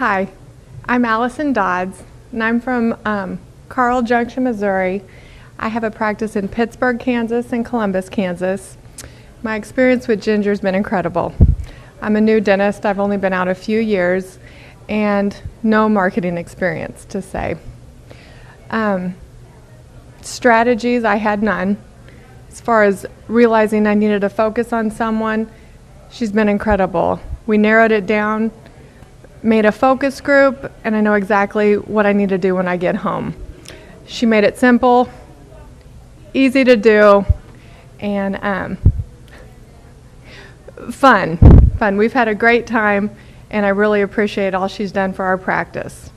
Hi, I'm Allyson Dodds, and I'm from um, Carl Junction, Missouri. I have a practice in Pittsburg, Kansas, and Columbus, Kansas. My experience with Ginger's been incredible. I'm a new dentist, I've only been out a few years, and no marketing experience to say. Um, strategies, I had none. As far as realizing I needed to focus on someone, she's been incredible. We narrowed it down, made a focus group, and I know exactly what I need to do when I get home. She made it simple, easy to do, and um, fun. Fun. We've had a great time, and I really appreciate all she's done for our practice.